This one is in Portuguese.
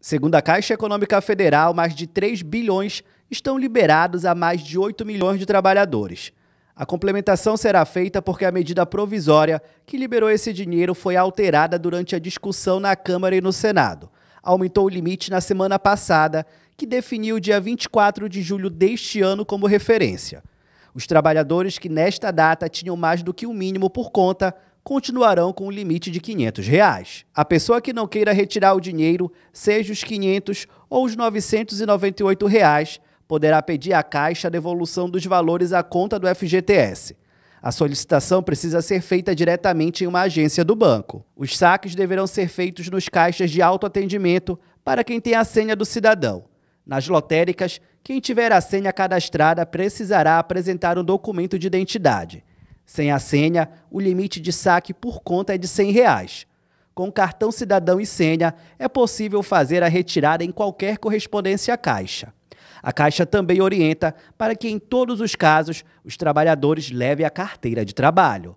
Segundo a Caixa Econômica Federal, mais de 3 bilhões estão liberados a mais de 8 milhões de trabalhadores. A complementação será feita porque a medida provisória que liberou esse dinheiro foi alterada durante a discussão na Câmara e no Senado. Aumentou o limite na semana passada, que definiu o dia 24 de julho deste ano como referência. Os trabalhadores que nesta data tinham mais do que o mínimo por conta continuarão com o limite de 500 reais. A pessoa que não queira retirar o dinheiro, seja os 500 ou os 998, reais, poderá pedir à Caixa a devolução dos valores à conta do FGTS. A solicitação precisa ser feita diretamente em uma agência do banco. Os saques deverão ser feitos nos caixas de autoatendimento para quem tem a senha do cidadão. Nas lotéricas, quem tiver a senha cadastrada precisará apresentar um documento de identidade. Sem a senha, o limite de saque por conta é de 100 reais. Com cartão cidadão e senha, é possível fazer a retirada em qualquer correspondência à Caixa. A Caixa também orienta para que, em todos os casos, os trabalhadores levem a carteira de trabalho.